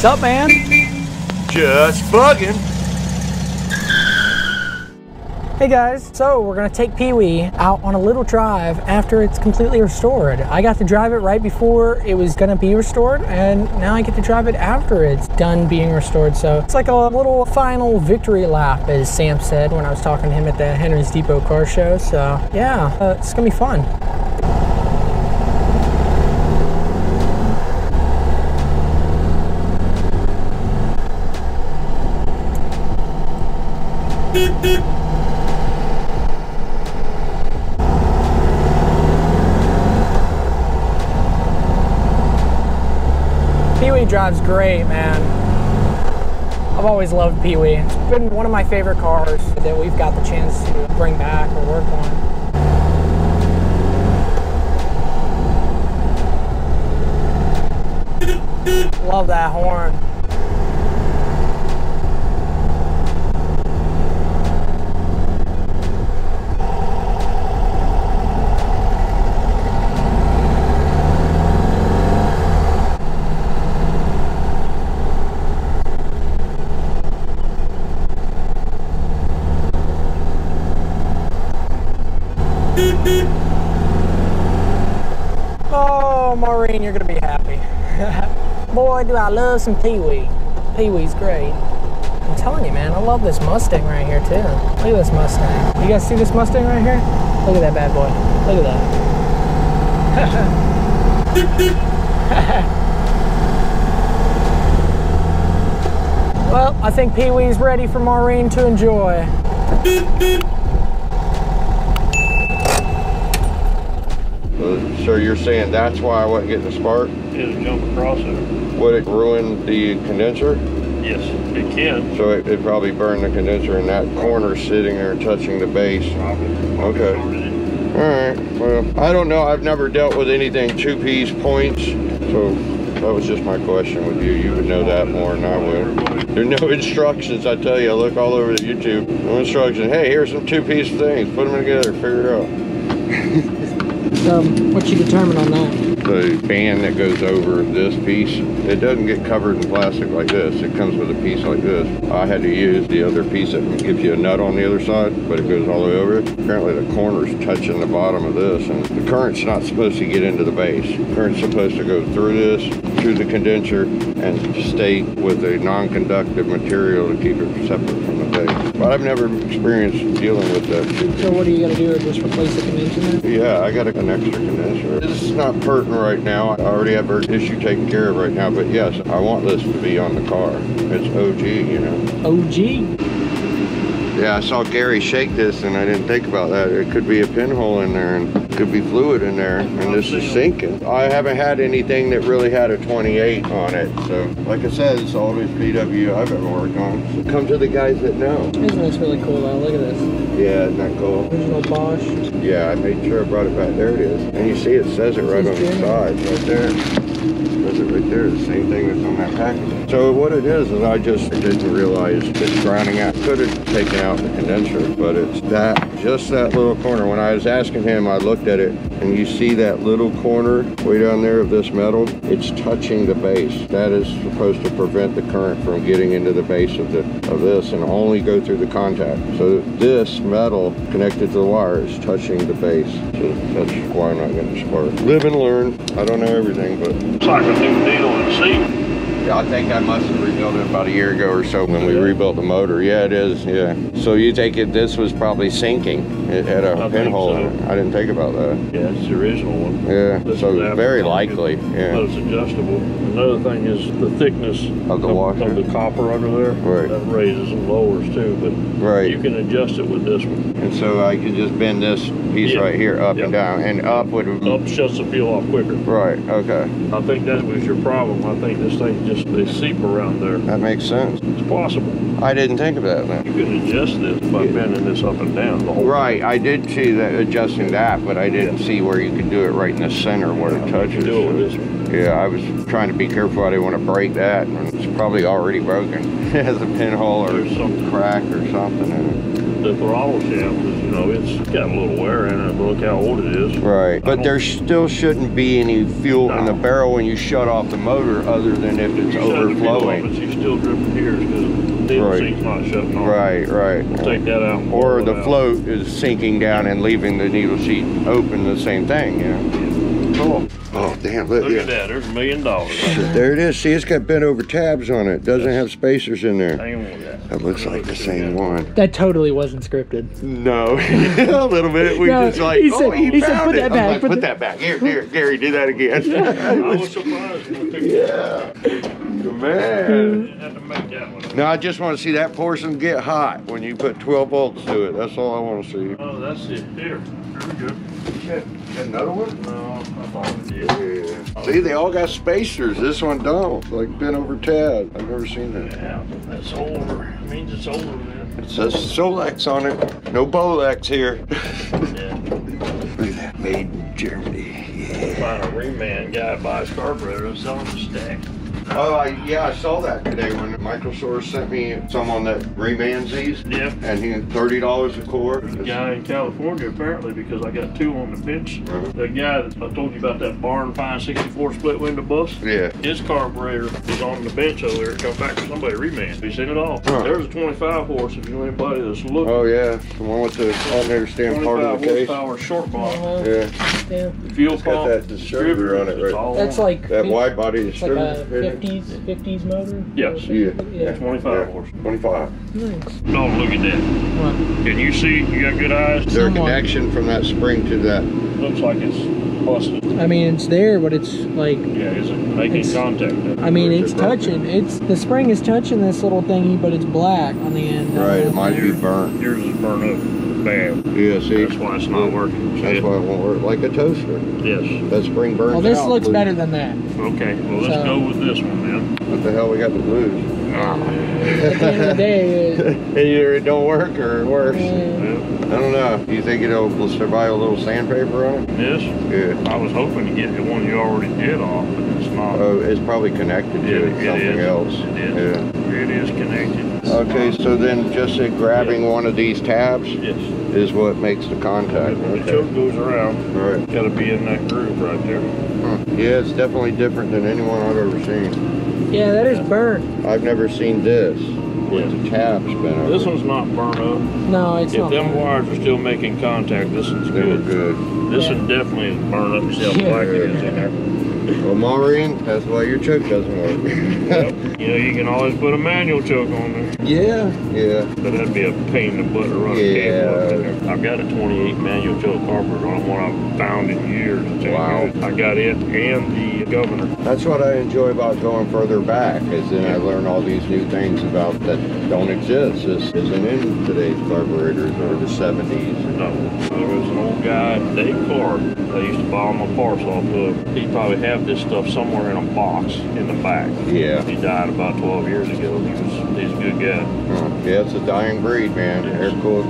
Sup, man? Just bugging. Hey guys, so we're gonna take Pee Wee out on a little drive after it's completely restored. I got to drive it right before it was gonna be restored, and now I get to drive it after it's done being restored. So it's like a little final victory lap, as Sam said when I was talking to him at the Henry's Depot car show. So yeah, uh, it's gonna be fun. Pee Wee drives great, man. I've always loved Pee Wee. It's been one of my favorite cars that we've got the chance to bring back or work on. Love that horn. Oh, Maureen, you're gonna be happy. Boy, do I love some Pee Wee. Pee Wee's great. I'm telling you, man, I love this Mustang right here too. Look at this Mustang. You guys see this Mustang right here? Look at that bad boy. Look at that. well, I think Pee Wee's ready for Maureen to enjoy. Uh, so you're saying that's why I wasn't getting the spark? It'll jump across it. Would it ruin the condenser? Yes, it can. So it, it'd probably burn the condenser in that corner sitting there touching the base. Probably. Okay. All right. Well, I don't know. I've never dealt with anything two-piece points, so that was just my question with you. You would know that more than I would. There's no instructions. I tell you, I look all over the YouTube. No instructions. Hey, here's some two-piece things. Put them together. Figure it out. Um, what you determine on that? the band that goes over this piece, it doesn't get covered in plastic like this. It comes with a piece like this. I had to use the other piece that gives you a nut on the other side, but it goes all the way over it. Apparently the corner's touching the bottom of this, and the current's not supposed to get into the base. The current's supposed to go through this, through the condenser, and stay with a non-conductive material to keep it separate from the base. But I've never experienced dealing with that. So what are you gonna do? Just replace the condenser then? Yeah, I got an extra condenser. This is not pertinent right now. I already have our issue taken care of right now, but yes, I want this to be on the car. It's OG, you know. OG. Yeah, I saw Gary shake this and I didn't think about that. It could be a pinhole in there and could be fluid in there and this is sinking. I haven't had anything that really had a 28 on it. So like I said, it's all always PW I've ever worked on. So come to the guys that know. Isn't this really cool though? Look at this. Yeah, isn't that cool? Original Bosch. Yeah, I made sure I brought it back. There it is. And you see it says it right on the side, right there. Says it right there, the same thing that's on that package. So what it is, is I just didn't realize it's grounding out. Could have taken out the condenser, but it's that, just that little corner. When I was asking him, I looked at it, and you see that little corner way down there of this metal? It's touching the base. That is supposed to prevent the current from getting into the base of the of this and only go through the contact. So this metal connected to the wire is touching the base. So that's why I'm not getting spark. Live and learn. I don't know everything, but It's like a new in the yeah, I think I must have rebuilt it about a year ago or so when we rebuilt the motor. Yeah, it is. Yeah. So you take it, this was probably sinking. It had a I pinhole so. in it. I didn't think about that. Yeah, it's the original one. Yeah, This so very likely, yeah. But it's adjustable. Another thing is the thickness Of the washer? Of the copper under there. Right. That raises and lowers too, but Right. you can adjust it with this one. And so I could just bend this piece Yeah. right here up Yep. and down, and up would. Up shuts the fuel off quicker. Right. Okay. I think that was your problem. I think this thing just, they seep around there. That makes sense. It's possible. I didn't think of that then. You can adjust this by bending this up and down the whole. Right. I did see that adjusting that, but I didn't see where you could do it right in the center where it touches. do it with this one. Yeah, I was trying to be careful. I didn't want to break that, and it's probably already broken. it has a pinhole or some- crack or something in it. The throttle shaft is, you know, it's got a little wear in it, but look how old it is. Right, but there still shouldn't be any fuel in the barrel when you shut off the motor other than if it's You shut the fuel off, overflowing. But you still dripping tears because the Right. seat's not shutting off. Right, right. Take that out. Or the out. float is sinking down and leaving the needle seat open, the same thing, you know? Cool. Oh, damn, look, Look yeah. at that. There's a million dollars. There it is. See, it's got bent over tabs on it. Doesn't have spacers in there. Hang on with that. That looks like the same one. That totally wasn't scripted. No, a little bit. We No, just like, he oh, said- oh, he, he said, "Put it." that back, like, put put that back. Here, here, Gary, do that again. I was surprised when I picked it up. yeah, man. Didn't have to make that one. No, I just want to see that portion get hot when you put 12 volts to it. That's all I want to see. Oh, that's it. Here. Here we go. Another one? No, I thought it did. Yeah. See, they all got spacers. This one don't. Like bent over tab. I've never seen that. Yeah, that's older. It means it's older, man. It says Solex on it. No Bolex here. Yeah. Look at that. Made in Germany. Yeah. Find a reman guy buys carburetor and sell him a stack. Oh, I, yeah, I saw that today when Microsource sent me someone that remans these. Yeah. And he had thirty dollars a core. There's a guy in California apparently because I got two on the bench. Uh-huh. The guy that I told you about that barn fine 64 split window bus. Yeah. His carburetor is on the bench over there. Come back for somebody to reman. He seen it all. Huh. There's a 25 horse. If you know anybody that's looking. Oh yeah, the one with the alternator stand part 25 of the case. horsepower short block. Uh, Yeah, yeah. Fuel It's got that distributor on it, right? all That's like that wide body distributor. like a distributor. 50s 50s motor. Yes. Yeah. Yeah. 25 Yeah, horse. Twenty-five. Nice. No, look at that. What? Can you see? You got good eyes? Is there a connection from that spring to that? Looks like it's busted. I mean, it's there, but it's like Yeah, is it making contact? I mean, it's it broken? touching. It's the spring is touching this little thingy, but it's black on the end. Right, it might be burnt. Yours is burned up bad. Yeah, see? That's why it's not working. See That's it? why it won't work. Like a toaster. Yes. That spring burns Well, this out, looks blues. better than that. Okay, well, let's So- go with this one then. What the hell we got the blues? At the end of the day, it, Either it don't work or worse. eh, Yeah. I don't know. Do you think it'll survive a little sandpaper on it? This, Yeah. I was hoping to get the one you already did off, but it's not. Oh, it's probably connected Yeah, to it something is. else. It is. Yeah. It is connected. Okay, so then just say grabbing one of these tabs Yes. is what makes the contact. When the Okay. choke goes around, All right. gotta be in that groove right there. Huh. Yeah, it's definitely different than anyone I've ever seen. yeah, that is burnt. I've never seen this with Yeah. the tabs been over. This one's not burnt up. No, it's If not. them burnt. wires are still making contact, this one's They were good. good. This Yeah. one definitely is burned up. See how black it is in there. Well, Maureen, that's why your choke doesn't work. Yep. You know, you can always put a manual choke on there, yeah, yeah. but that'd be a pain in the butt to run a Yeah. cable up there. I've got a 28 manual choke carburetor on one I've found in years. Wow. I got it and the governor. That's what I enjoy about going further back, is then I learn all these new things about that don't exist. This isn't in today's carburetors or the 70s. No, there was an old guy, Dave Clark. I used to buy all my parts off of. He probably have this stuff somewhere in a box in the back. Yeah. He died about 12 years ago. He was he's a good guy. Huh. Yeah, it's a dying breed, man. Air-cooled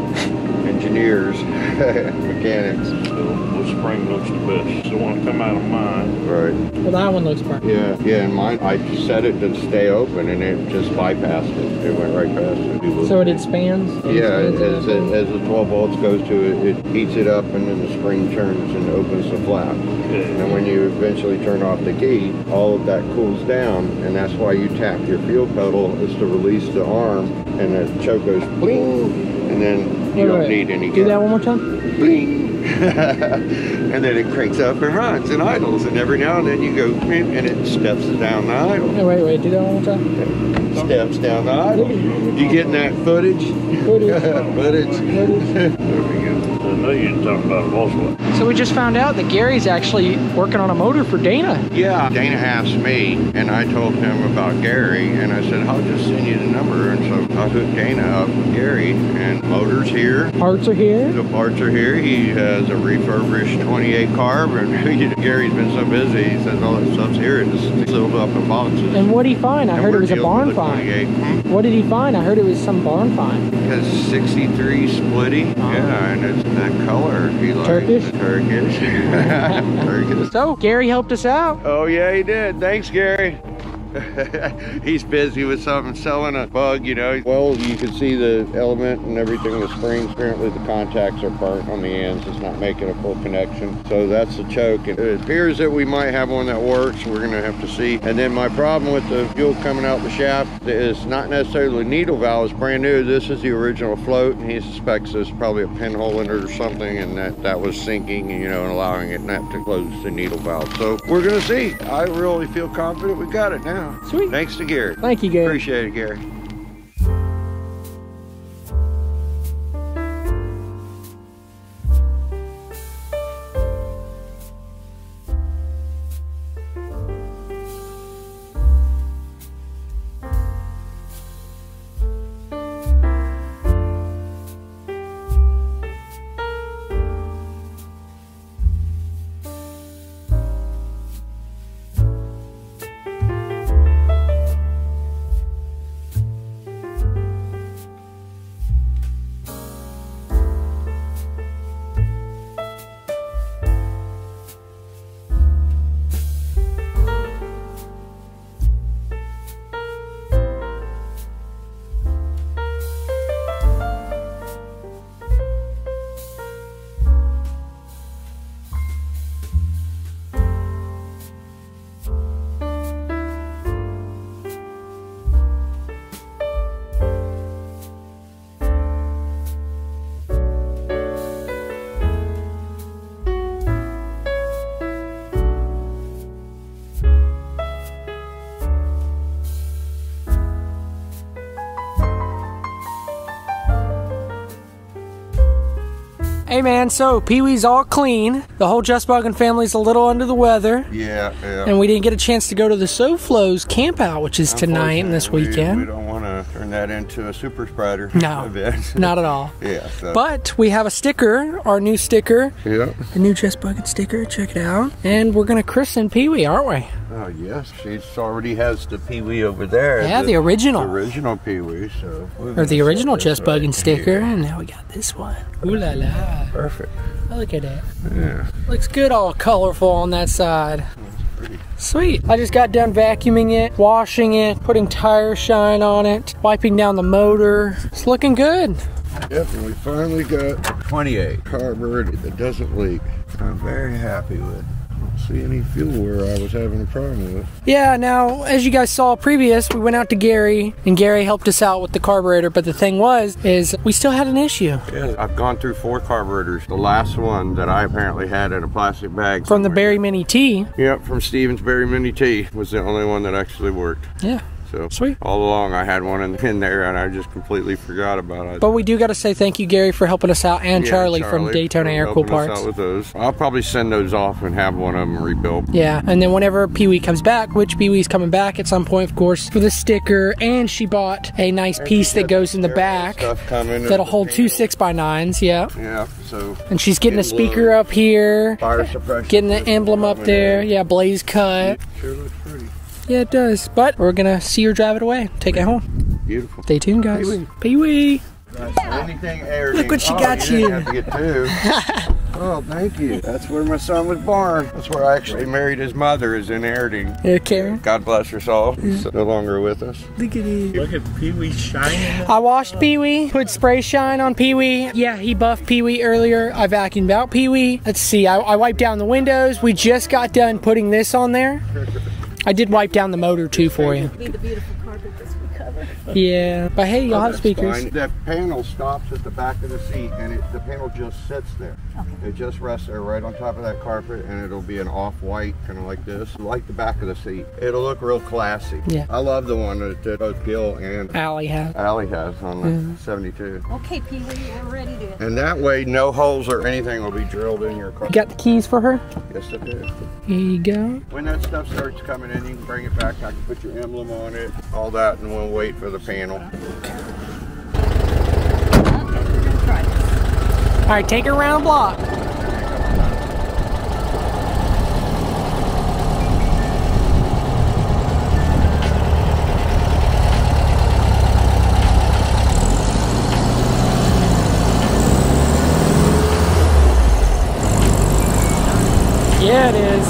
engineers, mechanics. So which spring looks the best? The one that come out of mine. Right. Well, that one looks burnt. Yeah, yeah, and mine, I set it to stay open and it just bypassed it. It went right past it. So it expands. It Yeah, expands as, it. it, as the 12 volts goes to it, it heats it up and then the spring turns and opens the flap. And when you eventually turn off the key, all of that cools down, and that's why you tap your fuel pedal is to release the arm, and the choke goes bling, and then you don't need any Do that one more time. Bling, and then it cranks up and runs and idles, and every now and then you go, and it steps down the idle, No, wait, wait. Do that one more time. steps down the idle. You getting that footage? Footage. footage. Footage. There we go. I know you're talking about a Volkswagen. So we just found out that Gary's actually working on a motor for Dana. Yeah, Dana asked me, and I told him about Gary, and I said, I'll just send you the number. And so I hooked Dana up with Gary, and motor's here. Parts are here. The parts are here. He has a refurbished 28 carb, and Gary's been so busy, he says all that stuff's here. and It's sealed up in boxes. And what did he find? I And heard it was a barn find. Hmm? What did he find? I heard it was some barn find. Has 63 splitty. Yeah, and it's that color he likes. Turkish? Turkish. Turkish. So Gary helped us out. Oh yeah, he did. Thanks, Gary. He's busy with something, selling a bug, you know. Well, you can see the element and everything, the springs. Apparently the contacts are burnt on the ends. It's not making a full connection. So that's the choke. And it appears that we might have one that works. We're gonna have to see. And then my problem with the fuel coming out the shaft is not necessarily the needle valve It's brand new. This is the original float. And he suspects there's probably a pinhole in it or something and that that was sinking, you know, and allowing it not to close the needle valve. So we're gonna see. I really feel confident we got it now. Sweet. Thanks to Gary. Thank you, Gary. Appreciate it, Gary. Hey man, so Pee Wee's all clean. The whole Just Buggin' family's a little under the weather. Yeah, yeah. And we didn't get a chance to go to the SoFlo's camp out, which is tonight and this weekend. We, we don't want to turn that into a super spreader. No, event. Not at all. yeah. So. But we have a sticker, our new sticker, yeah. the new Just Buggin' sticker. Check it out. And we're gonna christen Pee Wee, aren't we? Oh yes, she already has the Pee Wee over there. Yeah, the original. The original Pee Wee. So. Or the original this Just right sticker, here. and now we got this one. Ooh la la. Perfect. Look at that. Yeah. Looks good, all colorful on that side. Pretty. Sweet. I just got done vacuuming it, washing it, putting tire shine on it, wiping down the motor. It's looking good. Yep, and we finally got 28 carburetor that doesn't leak. I'm very happy with. I don't see any fuel where I was having a problem with. Yeah, now, as you guys saw previous, we went out to Gary, and Gary helped us out with the carburetor, but the thing was, is we still had an issue. Yeah, I've gone through four carburetors. The last one that I apparently had in a plastic bag. From the somewhere. Berry Mini T. Yep, from Stevens Berry Mini T was the only one that actually worked. Yeah. So Sweet. all along I had one in, in there and I just completely forgot about it. But we do got to say thank you, Gary, for helping us out, and Yeah, Charlie, from Daytona Air Cool helping us Parts. out with those. I'll probably send those off and have one of them rebuilt. Yeah, and then whenever Pee Wee comes back, which Pee Wee's coming back at some point, of course, with a sticker, and she bought a nice piece that goes in the back that'll hold two six by nines. Yeah, Yeah, so and she's getting a speaker up here, fire suppression. getting the emblem up coming there. Yeah, blaze cut. Sure looks pretty. Yeah, it does. But we're gonna see her drive it away, take it home. Beautiful. Stay tuned, guys. Pee-wee. Pee Wee. Anything. Look what she oh, got you. you. Have to get two. oh, thank you. That's where my son was born. That's where I actually married his mother. Is in Airding. Yeah, Karen. God bless her soul. She's no longer with us. Look at it. Look at Pee Wee shining. I washed Pee Wee, put spray shine on Pee Wee. Yeah, he buffed Pee Wee earlier. I vacuumed out Pee Wee. Let's see, I, I wiped down the windows. We just got done putting this on there. I did wipe down the motor too for you. be the beautiful carpet this we cover. Yeah, but hey, you'll have oh, speakers. fine. That panel stops at the back of the seat, and it, the panel just sits there. It just rests there right on top of that carpet, and it'll be an off-white, kind of like this, like the back of the seat. It'll look real classy. Yeah. I love the one that, that both Gil and Allie has. Allie has on the 72. Okay, Pee Wee, we're ready to. And that way, no holes or anything will be drilled in your car. You got the keys for her? Yes, it is. Here you go. When that stuff starts coming in, you can bring it back. I can put your emblem on it, all that, and we'll wait for the panel. Okay, we're gonna try this. All right, take her around block. Yeah, it is.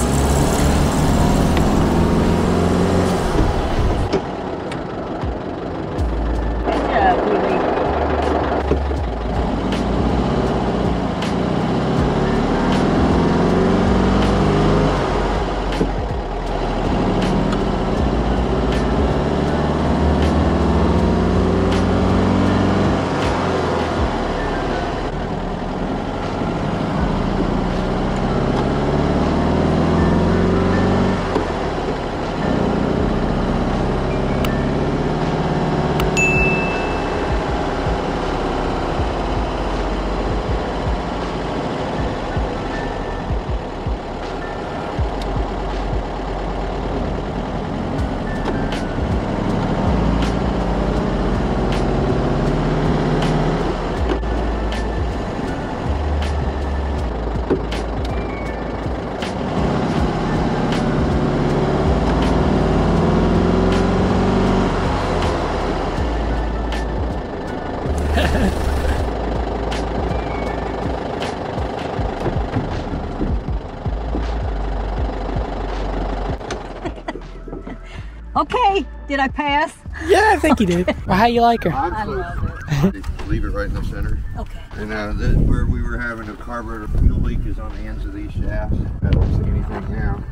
Did I pass? Yeah, I think you did. Well, how you like her? I love Leave it right in the center. Okay. And uh, this, where we were having a carburetor fuel leak is on the ends of these shafts. I don't see anything now.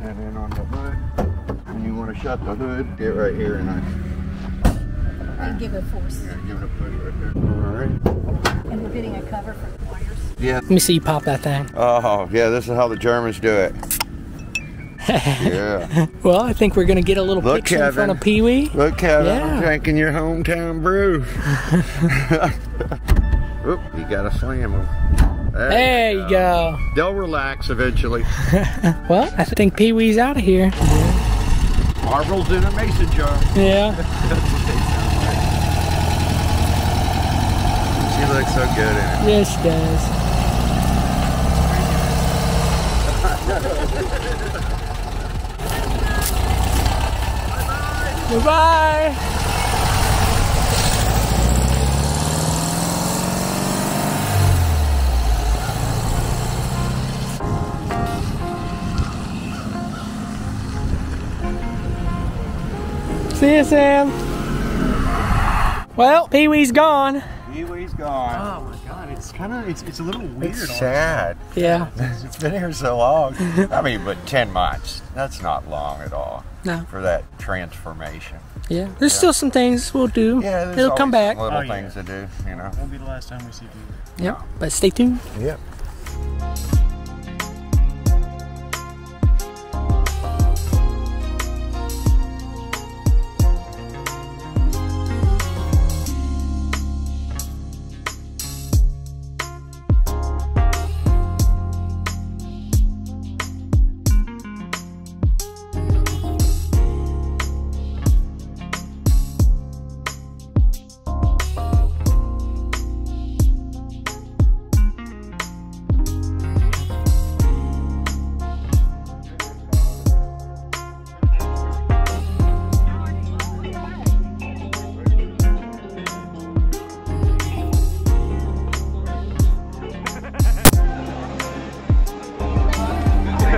And then on the hood, when you want to shut the hood, get right here and I And give it a force. yeah, give it a push right there. All right. And we're getting a cover for the wires. Yeah. Let me see you pop that thing. Oh, yeah, this is how the Germans do it. Yeah. Well, I think we're gonna get a little Look, picture in front of Pee Wee. Look, Kevin, Yeah. I'm drinking your hometown brew. Oop, you gotta slam them. There you go. They'll relax eventually. Well, I think Pee Wee's out of here. Marbles in a mason jar. Yeah. She looks so good in it. Yes, she does. Goodbye. See you, Sam. Well, Pee Wee's gone. Pee-wee's gone. Oh my god, it's kind of it's, it's a little weird. It's sad. Yeah. It's been here so long. I mean, but 10 months, that's not long at all No. for that transformation. Yeah. There's still some things we'll do. Yeah, there's It'll come back. some little Oh, yeah. things to do, you know. Won't be the last time we see you. Yep. But stay tuned. Yep.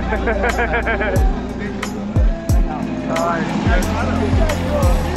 Alright.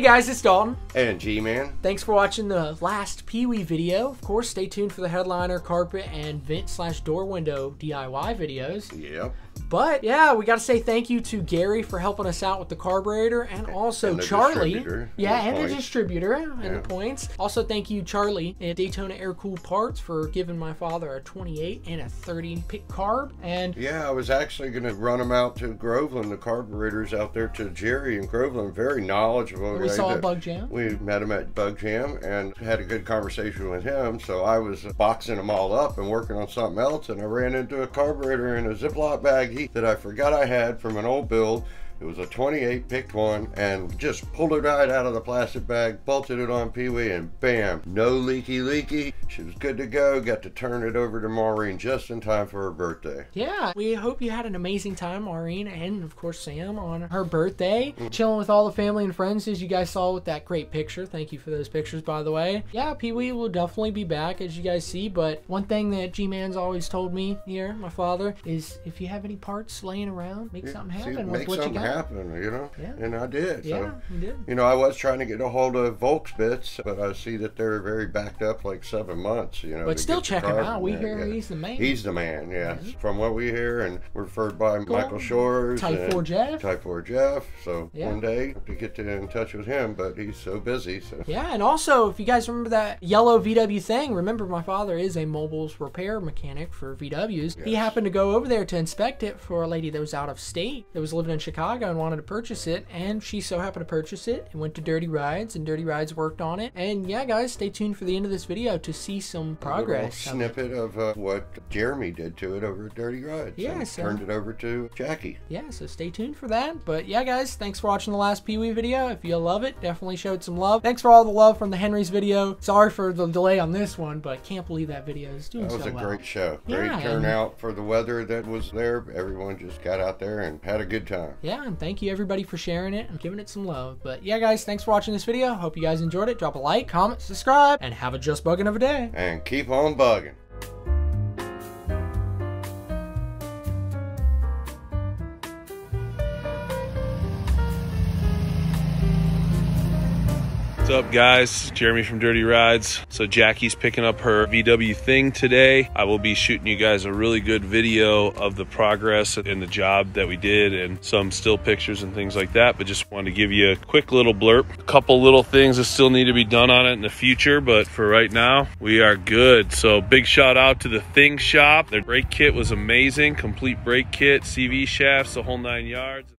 Hey guys, it's Dalton. And G-Man. Thanks for watching the last Pee Wee video. Of course, stay tuned for the headliner, carpet, and vent slash door window DIY videos. Yep. But yeah, we got to say thank you to Gary for helping us out with the carburetor, and also And Charlie. Yeah, and the distributor and Yeah. the points. Also, thank you Charlie at Daytona Air Cool Parts for giving my father a 28 and a 30 PICT carb. And Yeah, I was actually going to run them out to Groveland, the carburetors out there to Jerry in Groveland. Very knowledgeable. we saw bug jam. We met him at Bug Jam and had a good conversation with him. So I was boxing them all up and working on something else, and I ran into a carburetor in a Ziploc baggie that I forgot I had from an old build. It was a 28, PICT one, and just pulled it right out of the plastic bag, bolted it on Pee Wee, and bam, no leaky leaky. She was good to go. Got to turn it over to Maureen just in time for her birthday. Yeah, we hope you had an amazing time, Maureen, and of course Sam on her birthday, Mm. chilling with all the family and friends as you guys saw with that great picture. Thank you for those pictures, by the way. Yeah, Pee Wee will definitely be back as you guys see. But one thing that G Man's always told me here, my father, is if you have any parts laying around, make something See, happen with what you got. Happen, you know? Yeah. And I did. Yeah, So, you did. you know, I was trying to get a hold of VolkzBitz, but I see that they're very backed up, like seven months, you know. But still check him out. We hear yeah. he's the man. He's the man, yes. From what we hear, and we're referred by Michael Shores. Type 4 Jeff. Type 4 Jeff. So Yeah. one day to get to, in touch with him, but he's so busy. So Yeah, and also if you guys remember that yellow VW thing, remember my father is a mobiles repair mechanic for VWs. He happened to go over there to inspect it for a lady that was out of state that was living in Chicago. And wanted to purchase it, and she so happened to purchase it and went to Dirty Rides, and Dirty Rides worked on it. And yeah, guys, stay tuned for the end of this video to see some progress. little snippet of uh, what Jeremy did to it over at Dirty Rides. Yeah, so- turned it over to Jackie. yeah, so stay tuned for that. But yeah, guys, thanks for watching the last Pee Wee video. If you love it, definitely showed some love. Thanks for all the love from the Henry's video. Sorry for the delay on this one, but can't believe that video is doing That was so a well. great show. Great Yeah, turnout for the weather that was there. Everyone just got out there and had a good time. Yeah, and thank you everybody for sharing it and giving it some love. But yeah, guys, thanks for watching this video. Hope you guys enjoyed it. Drop a like, comment, subscribe, and have a just bugging of a day. And keep on bugging. What's up, guys? Jeremy from Dirty Rides. So, Jackie's picking up her VW thing today. I will be shooting you guys a really good video of the progress and the job that we did and some still pictures and things like that. But just wanted to give you a quick little blurb. A couple little things that still need to be done on it in the future, but for right now, we are good. So, big shout out to the Thing Shop. Their brake kit was amazing. Complete brake kit, CV shafts, the whole nine yards.